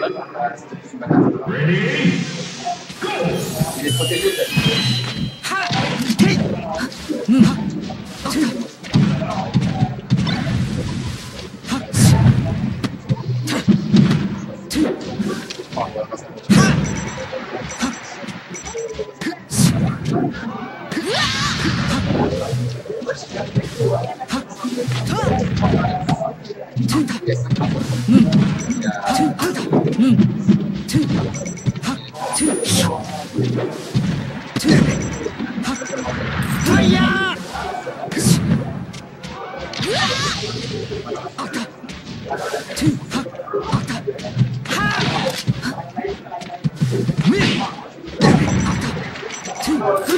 うん。Two.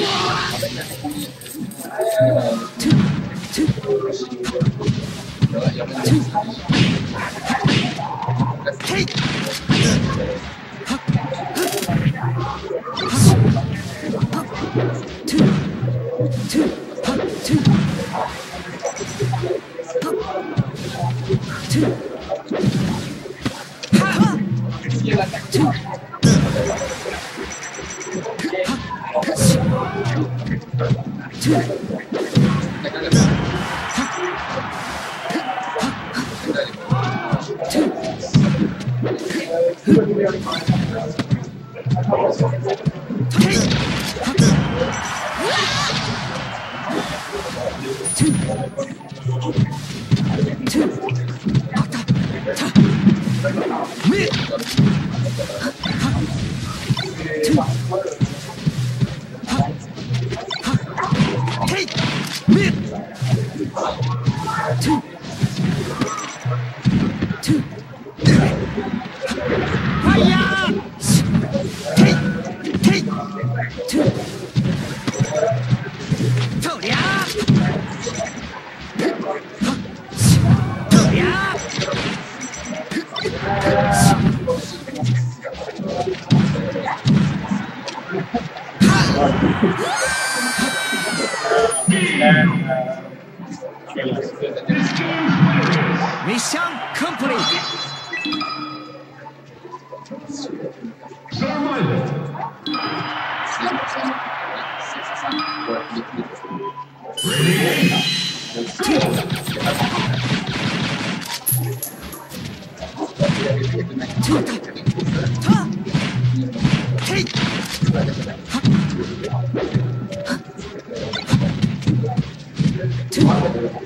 めっ Fire! ミッションコンプリー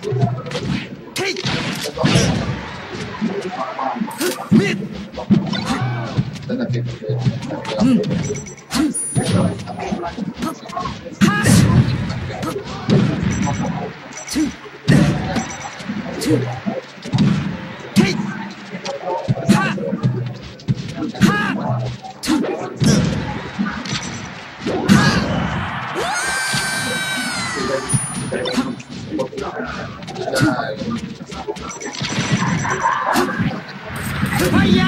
ト Two. 哎呀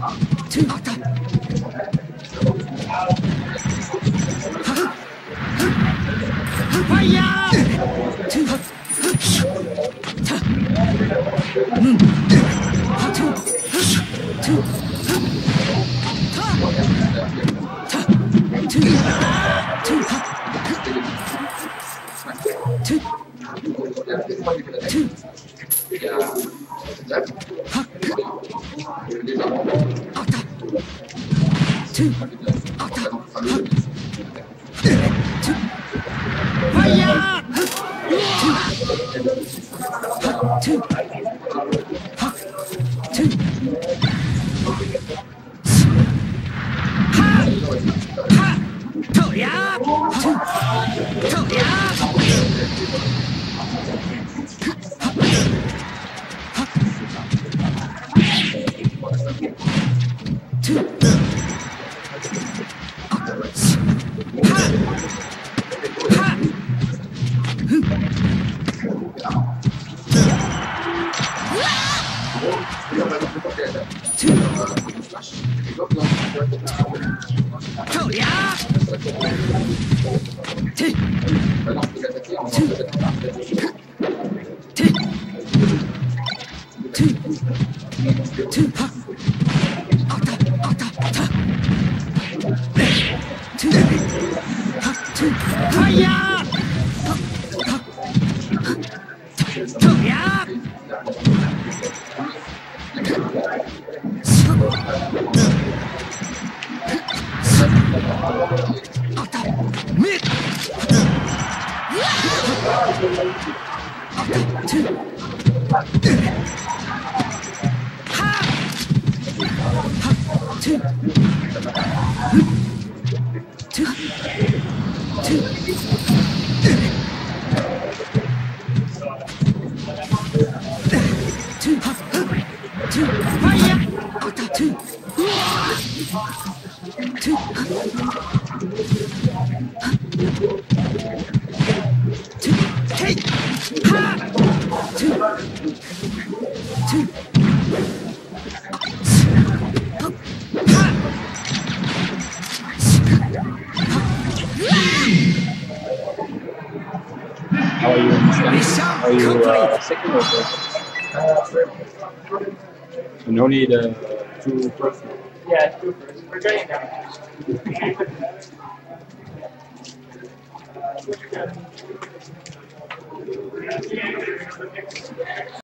啊真好看啊啊啊哎呀！two, hot, hot, two, fire, two, hot, two, hot, two. Fire! Two. two, two, hey, ha, two, two, How are you? How are you uh, second or third? Uh, no need uh, two persons. Yeah, it's We're getting down.